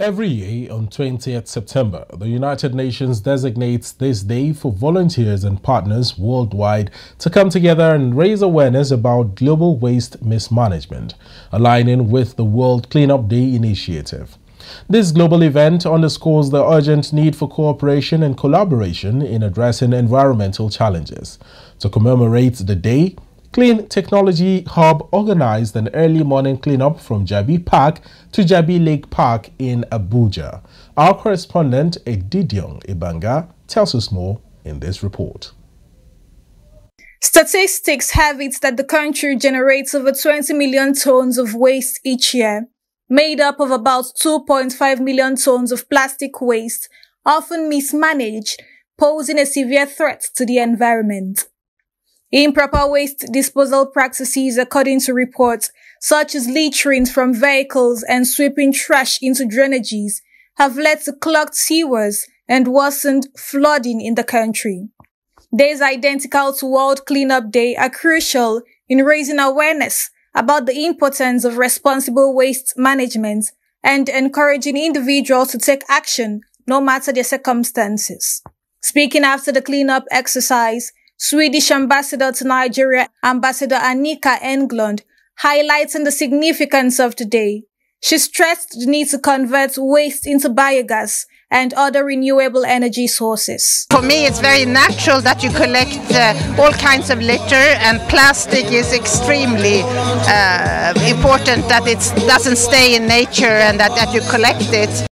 Every year on 20th September, the United Nations designates this day for volunteers and partners worldwide to come together and raise awareness about global waste mismanagement, aligning with the World Cleanup Day initiative. This global event underscores the urgent need for cooperation and collaboration in addressing environmental challenges. To commemorate the day, Clean Technology Hub organized an early morning cleanup from Jabi Park to Jabi Lake Park in Abuja. Our correspondent Edidiong Ibanga tells us more in this report. Statistics have it that the country generates over 20 million tons of waste each year, made up of about 2.5 million tons of plastic waste, often mismanaged, posing a severe threat to the environment. Improper waste disposal practices, according to reports, such as littering from vehicles and sweeping trash into drainages, have led to clogged sewers and worsened flooding in the country. Days identical to World Cleanup Day are crucial in raising awareness about the importance of responsible waste management and encouraging individuals to take action no matter their circumstances. Speaking after the cleanup exercise, Swedish ambassador to Nigeria, Ambassador Annika Englund, highlighting the significance of today. She stressed the need to convert waste into biogas and other renewable energy sources. For me, it's very natural that you collect uh, all kinds of litter, and plastic is extremely uh, important that it doesn't stay in nature and that, that you collect it.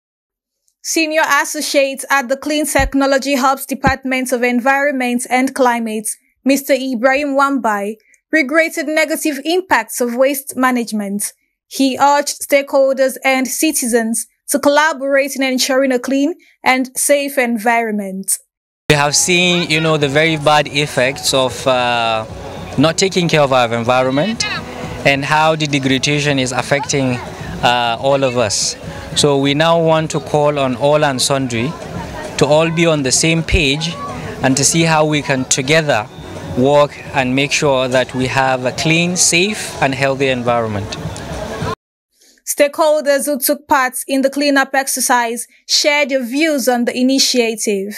Senior Associate at the Clean Technology Hub's Department of Environment and Climate, Mr. Ibrahim Wambai, regretted negative impacts of waste management. He urged stakeholders and citizens to collaborate in ensuring a clean and safe environment. We have seen, you know, the very bad effects of uh, not taking care of our environment and how the degradation is affecting uh, all of us. So we now want to call on all and sundry to all be on the same page and to see how we can together work and make sure that we have a clean, safe and healthy environment. Stakeholders who took part in the cleanup exercise shared their views on the initiative.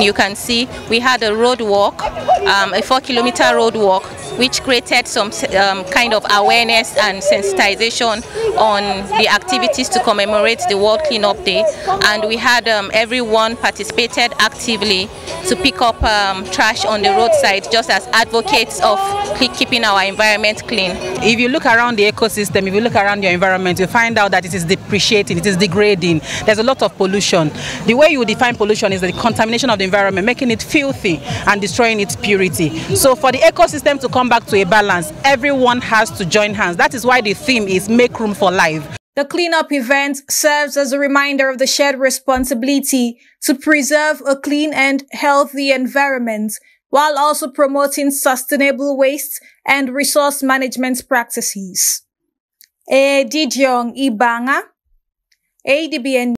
You can see we had a road walk, um, a four kilometer road walk which created some um, kind of awareness and sensitization on the activities to commemorate the World Cleanup Day. And we had um, everyone participated actively to pick up um, trash on the roadside just as advocates of keeping our environment clean. If you look around the ecosystem, if you look around your environment, you find out that it is depreciating, it is degrading. There's a lot of pollution. The way you define pollution is the contamination of the environment, making it filthy and destroying its purity. So for the ecosystem to come come back to a balance, everyone has to join hands. That is why the theme is make room for life. The cleanup event serves as a reminder of the shared responsibility to preserve a clean and healthy environment while also promoting sustainable waste and resource management practices. Edidiong Ibanga, ADBN